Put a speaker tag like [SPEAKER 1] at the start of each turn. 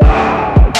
[SPEAKER 1] Yeah.